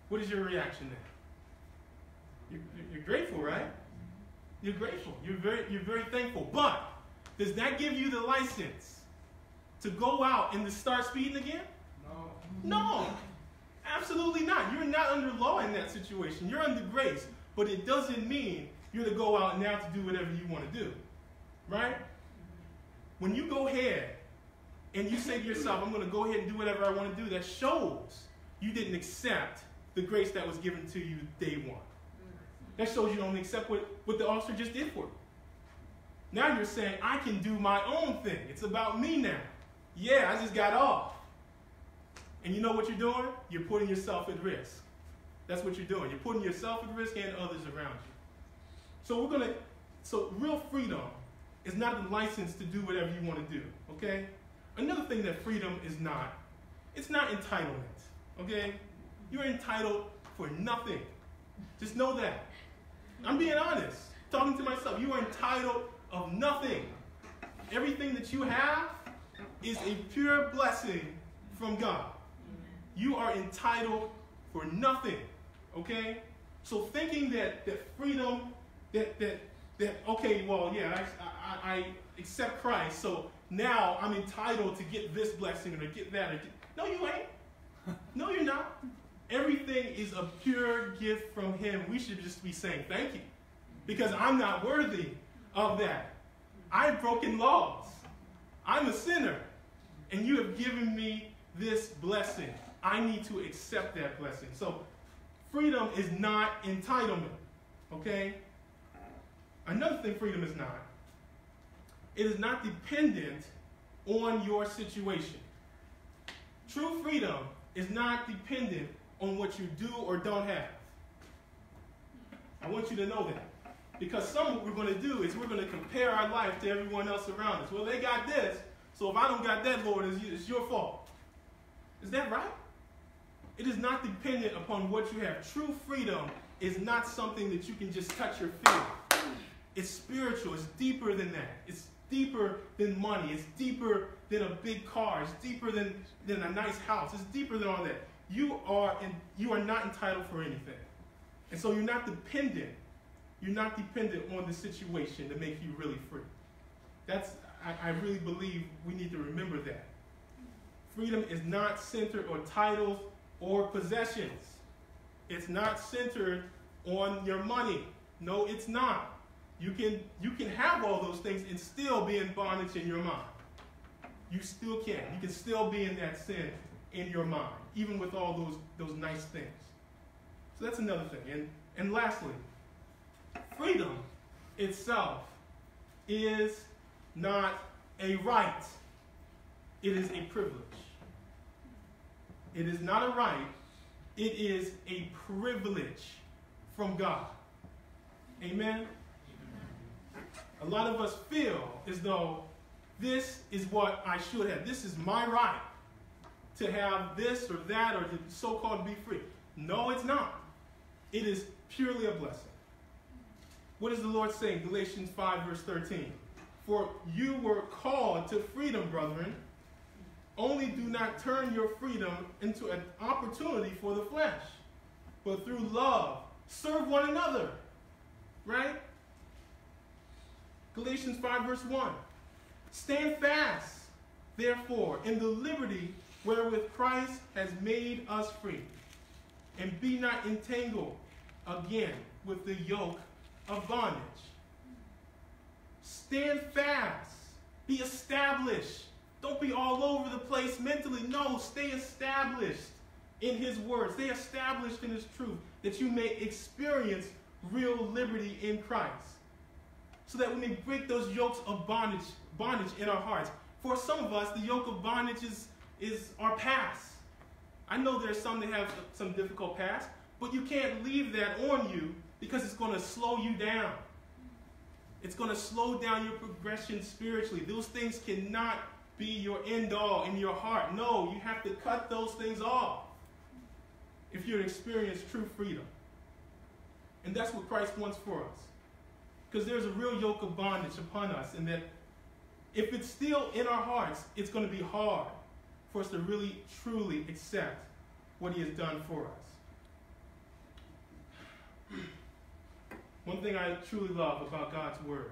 What is your reaction then? You're, you're grateful, right? You're grateful. You're very, you're very thankful. But does that give you the license to go out and to start speeding again? No. No, absolutely not. You're not under law in that situation. You're under grace. But it doesn't mean you're to go out now to do whatever you want to do. Right? When you go ahead and you say to yourself, I'm going to go ahead and do whatever I want to do, that shows you didn't accept the grace that was given to you day one. That shows you don't accept what, what the officer just did for you. Now you're saying, I can do my own thing. It's about me now. Yeah, I just got off. And you know what you're doing? You're putting yourself at risk. That's what you're doing. You're putting yourself at risk and others around you. So we're gonna so real freedom is not the license to do whatever you want to do. Okay? Another thing that freedom is not, it's not entitlement. Okay? You're entitled for nothing. Just know that. I'm being honest, talking to myself. You are entitled of nothing. Everything that you have is a pure blessing from God. You are entitled for nothing. Okay? So thinking that, that freedom, that, that, that, okay, well, yeah, I, I, I accept Christ, so now I'm entitled to get this blessing or to get that. Or get, no, you ain't. No, you're not. Everything is a pure gift from Him. We should just be saying thank you because I'm not worthy of that. I've broken laws. I'm a sinner. And you have given me this blessing. I need to accept that blessing. So, freedom is not entitlement. Okay? Another thing freedom is not it is not dependent on your situation. True freedom is not dependent on what you do or don't have. I want you to know that. Because some what we're going to do is we're going to compare our life to everyone else around us. Well, they got this, so if I don't got that, Lord, it's, your fault. Is that right? It is not dependent upon what you have. True freedom is not something that you can just touch your feet. It's spiritual. It's deeper than that. It's deeper than money. It's deeper than a big car. It's deeper than, than a nice house. It's deeper than all that. You are in, you are not entitled for anything. And so you're not dependent. You're not dependent on the situation to make you really free. That's I, I really believe we need to remember that. Freedom is not centered on titles or possessions. It's not centered on your money. No, it's not. You can you can have all those things and still be in bondage in your mind. You still can. You can still be in that sin in your mind, even with all those those nice things. So that's another thing. And and lastly, freedom itself is not a right, it is a privilege. It is not a right, it is a privilege from God. Amen? A lot of us feel as though this is what I should have. This is my right to have this or that or to so called be free. No, it's not. It is purely a blessing. What is the Lord saying? Galatians 5, verse 13. For you were called to freedom, brethren. Only do not turn your freedom into an opportunity for the flesh, but through love, serve one another. Right? Galatians 5, verse 1. Stand fast, therefore, in the liberty wherewith Christ has made us free, and be not entangled again with the yoke of bondage. Stand fast, be established. Don't be all over the place mentally. No, stay established in His word, stay established in His truth, that you may experience real liberty in Christ. So that we may break those yokes of bondage, bondage in our hearts. For some of us, the yoke of bondage is, is our past. I know there's some that have some difficult past, but you can't leave that on you because it's going to slow you down. It's going to slow down your progression spiritually. Those things cannot be your end all in your heart. No, you have to cut those things off if you're to experience true freedom. And that's what Christ wants for us. Because there's a real yoke of bondage upon us, and that if it's still in our hearts, it's going to be hard for us to really, truly accept what He has done for us. One thing I truly love about God's Word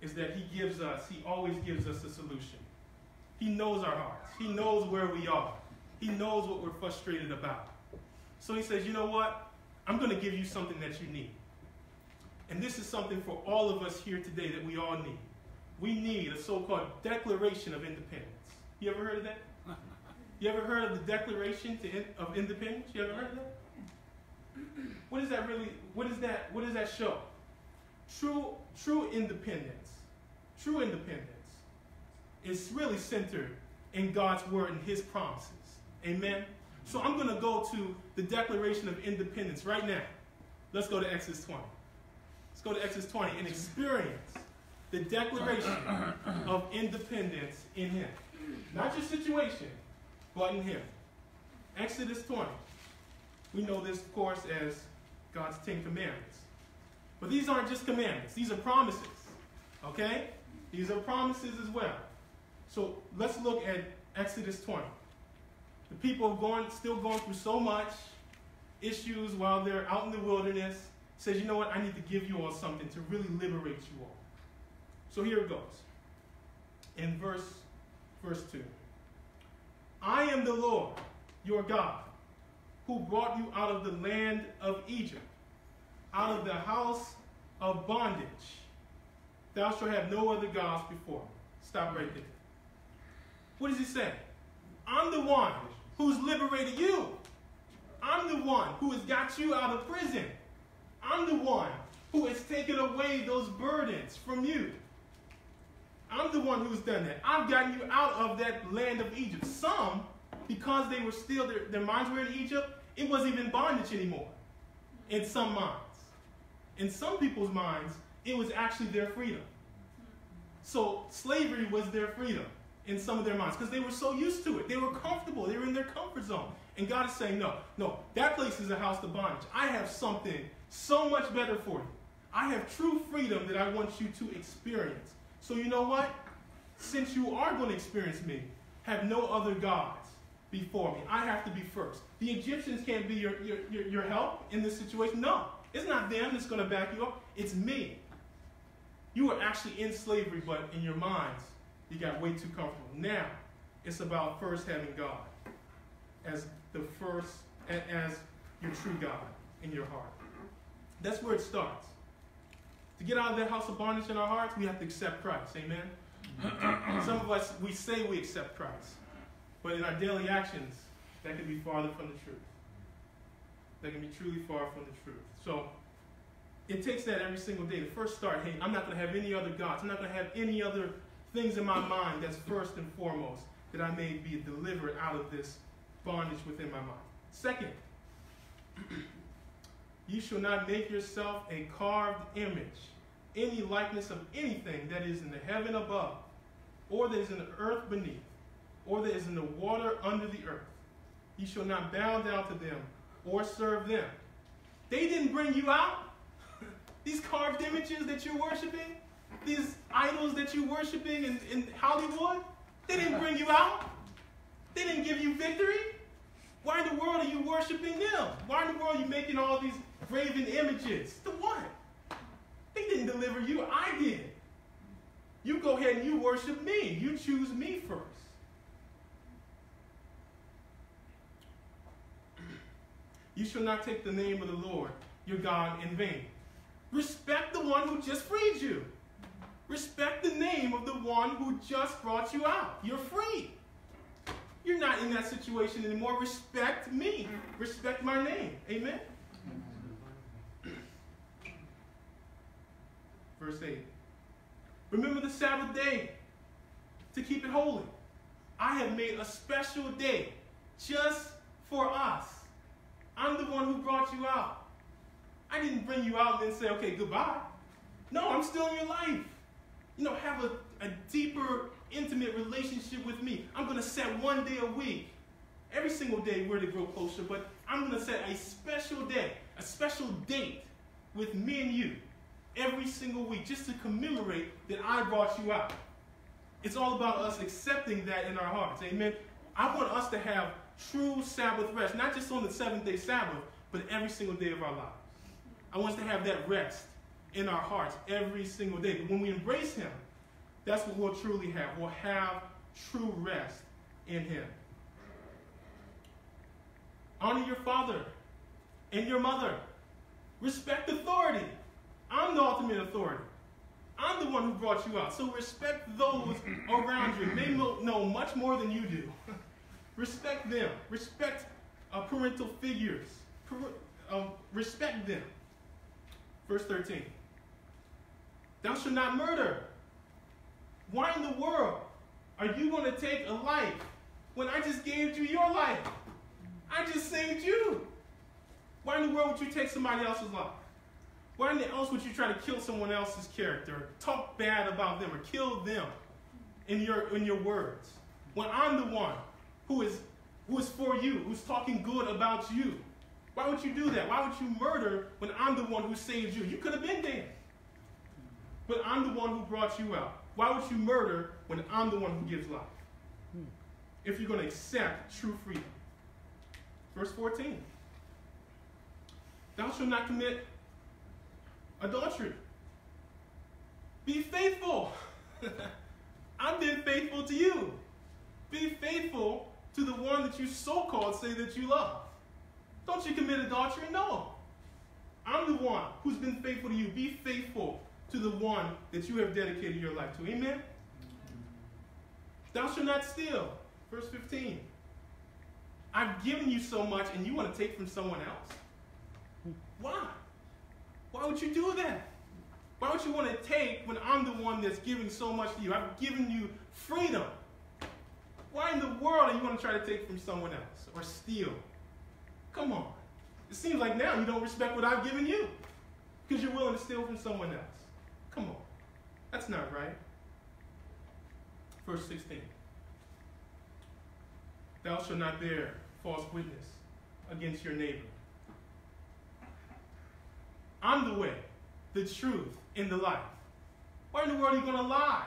is that He gives us, He always gives us a solution. He knows our hearts, He knows where we are, He knows what we're frustrated about. So He says, you know what? I'm going to give you something that you need. And this is something for all of us here today that we all need. We need a so called Declaration of Independence. You ever heard of that? You ever heard of the Declaration of Independence? You ever heard of that? What does that really, what is that, what does that show? True, true independence, true independence is really centered in God's word and his promises. Amen? So I'm going to go to the Declaration of Independence right now. Let's go to Exodus 20. Let's go to Exodus 20 and experience the Declaration of Independence in Him. Not your situation, but in Him. Exodus 20. We know this, of course, as God's Ten Commandments. But these aren't just commandments, these are promises. Okay? These are promises as well. So let's look at Exodus 20. The people are going, still going through so much issues while they're out in the wilderness. Says, you know what? I need to give you all something to really liberate you all. So here it goes. In verse, verse 2. I am the Lord, your God, who brought you out of the land of Egypt, out of the house of bondage. Thou shalt have no other gods before me. Stop right there. What does he say? I'm the one who's liberated you. I'm the one who has got you out of prison. I'm the one who has taken away those burdens from you. I'm the one who's done that. I've gotten you out of that land of Egypt. Some, because they were still, their, their minds were in Egypt, it wasn't even bondage anymore in some minds. In some people's minds, it was actually their freedom. So slavery was their freedom in some of their minds because they were so used to it. They were comfortable. They were in their comfort zone. And God is saying, no, no, that place is a house of bondage. I have something so much better for you. I have true freedom that I want you to experience. So you know what? Since you are going to experience me, have no other gods before me. I have to be first. The Egyptians can't be your, your, your, your help in this situation. No, it's not them that's going to back you up. It's me. You were actually in slavery, but in your minds, you got way too comfortable. Now, it's about first having God as the first, as your true God in your heart. That's where it starts. To get out of that house of bondage in our hearts, we have to accept Christ. Amen? Mm-hmm. Some of us, we say we accept Christ, but in our daily actions, that can be farther from the truth. That can be truly far from the truth. So, it takes that every single day to first start, hey, I'm not going to have any other gods. I'm not going to have any other things in my mind that's first and foremost that I may be delivered out of this bondage within my mind. Second, you shall not make yourself a carved image, any likeness of anything that is in the heaven above, or that is in the earth beneath, or that is in the water under the earth. You shall not bow down to them or serve them. They didn't bring you out. These carved images that you're worshiping, these idols that you're worshiping in, in Hollywood, they didn't bring you out. They didn't give you victory. Why in the world are you worshiping them? Why in the world are you making all these graven images? The what? They didn't deliver you. I did. You go ahead and you worship me. You choose me first. You shall not take the name of the Lord your God in vain. Respect the one who just freed you. Respect the name of the one who just brought you out. You're free. You're not in that situation anymore. Respect me. Respect my name. Amen. Verse 8. Remember the Sabbath day to keep it holy. I have made a special day just for us. I'm the one who brought you out. I didn't bring you out and then say, okay, goodbye. No, I'm still in your life. You know, have a, a deeper, intimate relationship with me. I'm going to set one day a week. Every single day we're to grow closer, but I'm going to set a special day, a special date with me and you every single week just to commemorate that I brought you out. It's all about us accepting that in our hearts. Amen. I want us to have true Sabbath rest, not just on the seventh day Sabbath, but every single day of our lives. I want us to have that rest in our hearts every single day. But when we embrace Him, that's what we'll truly have. We'll have true rest in Him. Honor your father and your mother. Respect authority. I'm the ultimate authority. I'm the one who brought you out. So respect those around you. They know much more than you do. respect them. Respect uh, parental figures. Per- uh, respect them. Verse 13. Thou shalt not murder. Why in the world are you going to take a life when I just gave you your life? I just saved you. Why in the world would you take somebody else's life? Why else would you try to kill someone else's character, talk bad about them, or kill them in your in your words? When I'm the one who is who is for you, who's talking good about you. Why would you do that? Why would you murder when I'm the one who saved you? You could have been dead. But I'm the one who brought you out. Why would you murder when I'm the one who gives life? Hmm. If you're going to accept true freedom. Verse 14. Thou shalt not commit adultery. Be faithful. I've been faithful to you. Be faithful to the one that you so called say that you love. Don't you commit adultery? No. I'm the one who's been faithful to you. Be faithful to the one that you have dedicated your life to. Amen? Thou shalt not steal. Verse 15. I've given you so much and you want to take from someone else? Why? Why would you do that? Why would you want to take when I'm the one that's giving so much to you? I've given you freedom. Why in the world are you going to try to take from someone else or steal? Come on. It seems like now you don't respect what I've given you because you're willing to steal from someone else. Come on. That's not right. Verse 16. Thou shalt not bear false witness against your neighbor. I'm the way, the truth, and the life. Why in the world are you going to lie?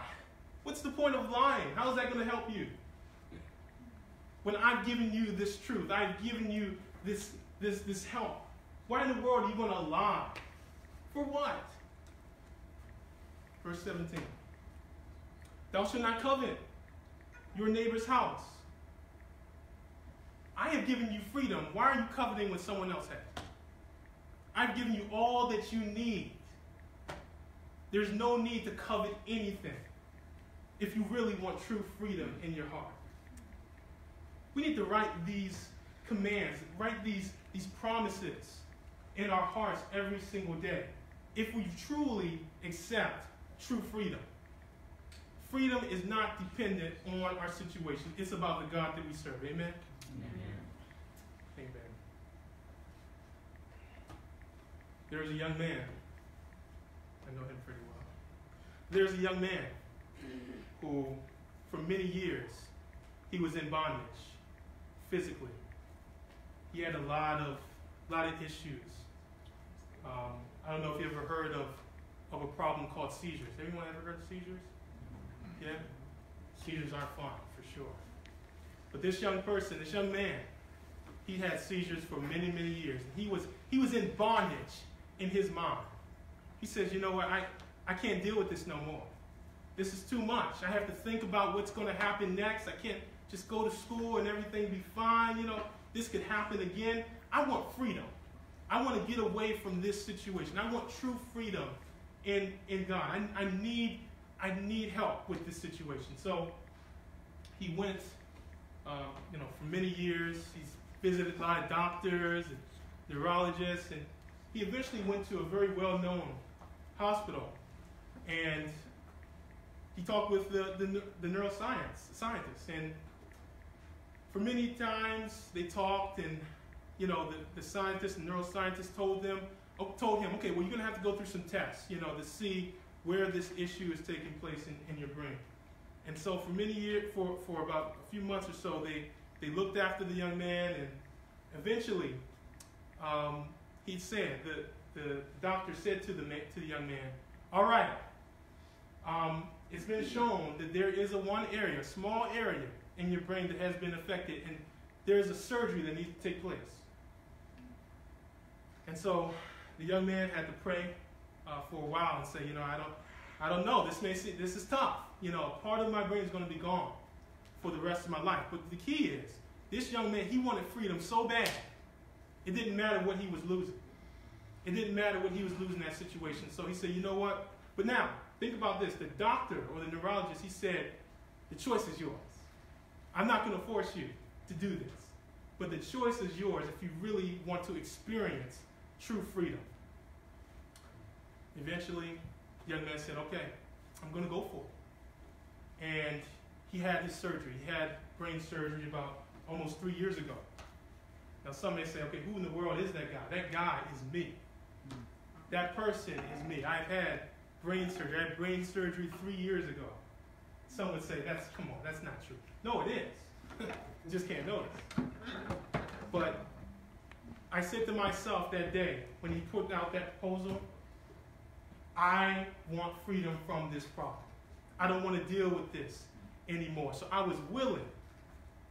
What's the point of lying? How is that going to help you? When I've given you this truth, I've given you this, this, this help. Why in the world are you going to lie? For what? Verse 17. Thou shalt not covet your neighbor's house. I have given you freedom. Why are you coveting what someone else has? I've given you all that you need. There's no need to covet anything if you really want true freedom in your heart. We need to write these commands, write these, these promises in our hearts every single day. if we truly accept true freedom. Freedom is not dependent on our situation. It's about the God that we serve. Amen? Amen. There's a young man. I know him pretty well. There's a young man who, for many years, he was in bondage physically. He had a lot of, lot of issues. Um, I don't know if you ever heard of, of a problem called seizures. Anyone ever heard of seizures? Yeah? Seizures aren't fun, for sure. But this young person, this young man, he had seizures for many, many years. He was, he was in bondage in his mind. He says, you know what, I, I can't deal with this no more. This is too much. I have to think about what's going to happen next. I can't just go to school and everything be fine. You know, this could happen again. I want freedom. I want to get away from this situation. I want true freedom in, in God. I, I, need, I need help with this situation. So he went, uh, you know, for many years. He's visited of doctors and neurologists, and he eventually went to a very well-known hospital, and he talked with the, the, the neuroscience scientists, and for many times they talked, and you know the, the scientists and neuroscientists told them oh, told him, okay, well you're gonna have to go through some tests, you know, to see where this issue is taking place in, in your brain. And so for many years, for, for about a few months or so, they, they looked after the young man, and eventually, um, he said, the, the doctor said to the, man, to the young man, all right, um, it's been shown that there is a one area, a small area in your brain that has been affected, and there's a surgery that needs to take place. And so the young man had to pray uh, for a while and say, you know, I don't, I don't know. This may seem, this is tough. You know, part of my brain is going to be gone for the rest of my life. But the key is, this young man, he wanted freedom so bad, it didn't matter what he was losing. It didn't matter what he was losing in that situation. So he said, you know what? But now, think about this. The doctor or the neurologist, he said, the choice is yours. I'm not going to force you to do this. But the choice is yours if you really want to experience true freedom. Eventually, the young man said, okay, I'm going to go for it. And he had his surgery. He had brain surgery about almost three years ago. Now, some may say, okay, who in the world is that guy? That guy is me. That person is me. I've had brain surgery. I had brain surgery three years ago. Some would say, that's, come on, that's not true. No, it is. you just can't notice. But I said to myself that day when he put out that proposal, I want freedom from this problem. I don't want to deal with this anymore. So I was willing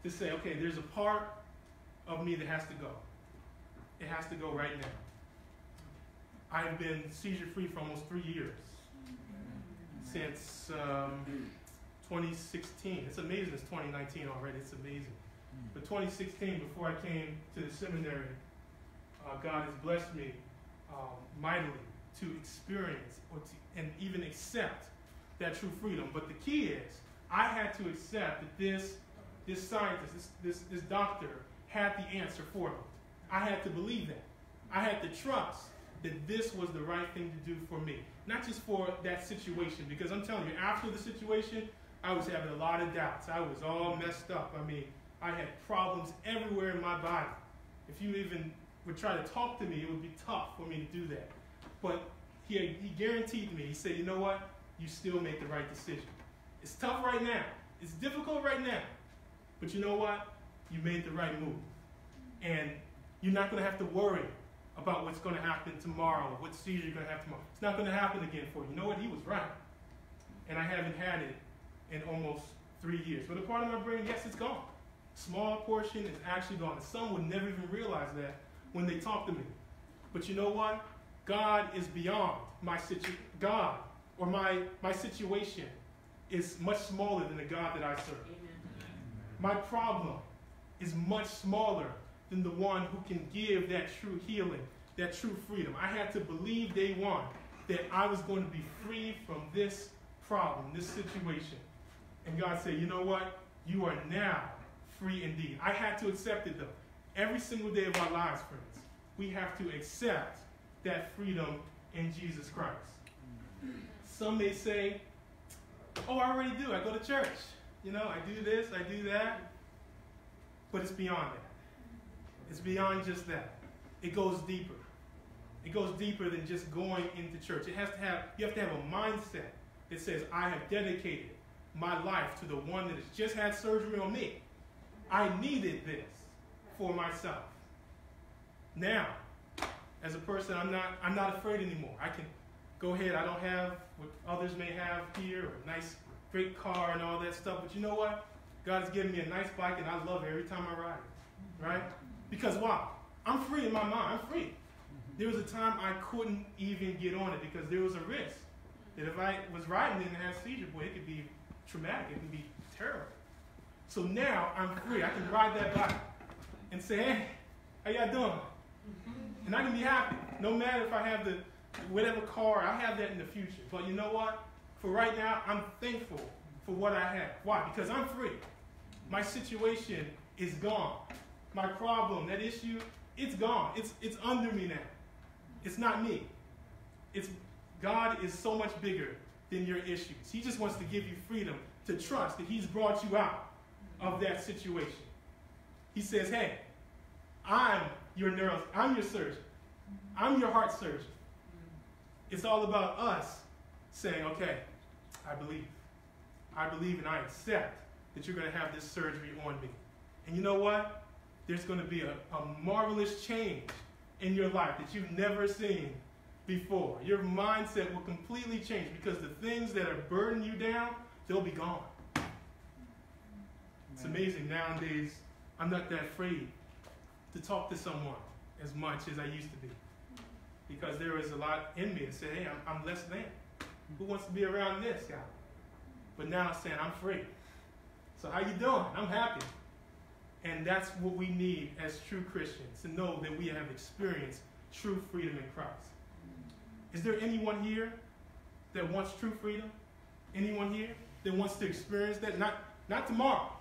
to say, okay, there's a part of me that has to go. It has to go right now. I've been seizure free for almost three years since um, 2016. It's amazing it's 2019 already. It's amazing. But 2016, before I came to the seminary, uh, God has blessed me um, mightily to experience or to, and even accept that true freedom. But the key is, I had to accept that this, this scientist, this, this, this doctor, had the answer for me. I had to believe that. I had to trust that this was the right thing to do for me. Not just for that situation, because I'm telling you, after the situation, I was having a lot of doubts. I was all messed up. I mean, I had problems everywhere in my body. If you even would try to talk to me, it would be tough for me to do that. But he, he guaranteed me, he said, you know what? You still make the right decision. It's tough right now. It's difficult right now. But you know what? You made the right move. And you're not going to have to worry about what's going to happen tomorrow, what seizure you're going to have tomorrow. It's not going to happen again for you. You know what? He was right. And I haven't had it in almost three years. But a part of my brain, yes, it's gone. Small portion is actually gone. Some would never even realize that when they talk to me. But you know what? God is beyond my situation. God or my, my situation is much smaller than the God that I serve. Amen. My problem is much smaller than the one who can give that true healing, that true freedom. I had to believe day one that I was going to be free from this problem, this situation. And God said, you know what? You are now free indeed. I had to accept it though. Every single day of our lives, friends, we have to accept that freedom in Jesus Christ. Some may say, Oh, I already do. I go to church. You know, I do this, I do that. But it's beyond that. It's beyond just that. It goes deeper. It goes deeper than just going into church. It has to have, you have to have a mindset that says, I have dedicated my life to the one that has just had surgery on me. I needed this for myself. Now, as a person, I'm not, I'm not afraid anymore. I can go ahead. I don't have what others may have here, or a nice, great car and all that stuff. But you know what? God has given me a nice bike, and I love it every time I ride it. Right? Because wow, I'm free in my mind. I'm free. There was a time I couldn't even get on it because there was a risk that if I was riding it and had a seizure, boy, it could be traumatic. It could be terrible. So now I'm free. I can ride that bike and say, hey, how y'all doing? Mm-hmm. And I can be happy. No matter if I have the whatever car, I'll have that in the future. But you know what? For right now, I'm thankful for what I have. Why? Because I'm free. My situation is gone. My problem, that issue, it's gone. It's it's under me now. It's not me. It's God is so much bigger than your issues. He just wants to give you freedom to trust that He's brought you out of that situation. He says, Hey, I'm your neuro, I'm your surgeon. I'm your heart surgeon. It's all about us saying, Okay, I believe. I believe and I accept that you're going to have this surgery on me. And you know what? There's going to be a, a marvelous change in your life that you've never seen before. Your mindset will completely change because the things that are burdening you down, they'll be gone. It's amazing nowadays. I'm not that afraid to talk to someone as much as I used to be because there is a lot in me that say, "Hey, I'm, I'm less than. Who wants to be around this guy?" But now I'm saying I'm free. So how you doing? I'm happy. And that's what we need as true Christians to know that we have experienced true freedom in Christ. Is there anyone here that wants true freedom? Anyone here that wants to experience that? Not, not tomorrow,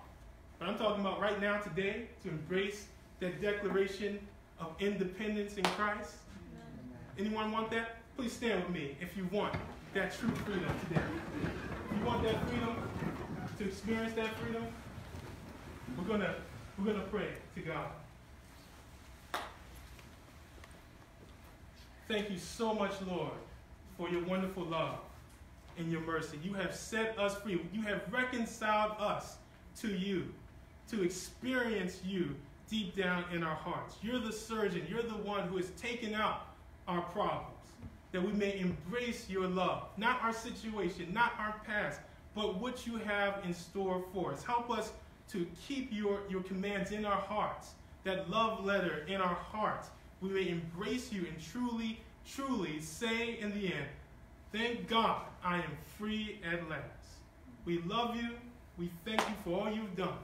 but I'm talking about right now, today, to embrace that declaration of independence in Christ. Anyone want that? Please stand with me if you want that true freedom today. If you want that freedom, to experience that freedom, we're gonna we're gonna pray to God. Thank you so much, Lord, for your wonderful love and your mercy. You have set us free. You have reconciled us to you, to experience you deep down in our hearts. You're the surgeon. You're the one who has taken out our problems, that we may embrace your love, not our situation, not our past, but what you have in store for us. Help us to keep your, your commands in our hearts, that love letter in our hearts. We may embrace you and truly, truly say in the end, Thank God I am free at last. We love you. We thank you for all you've done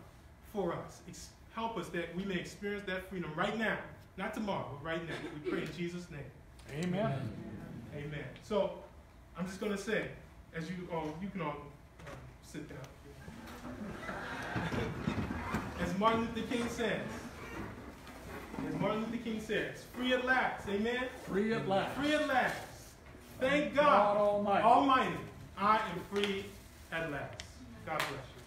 for us. Ex- help us that we may experience that freedom right now, not tomorrow, but right now. We pray in Jesus' name. Amen. Amen. So I'm just going to say, as you all, you can all sit down. As Martin Luther King says, as Martin Luther King says, free at last. Amen. Free at last. Free at last. Thank God, God Almighty. Almighty, I am free at last. God bless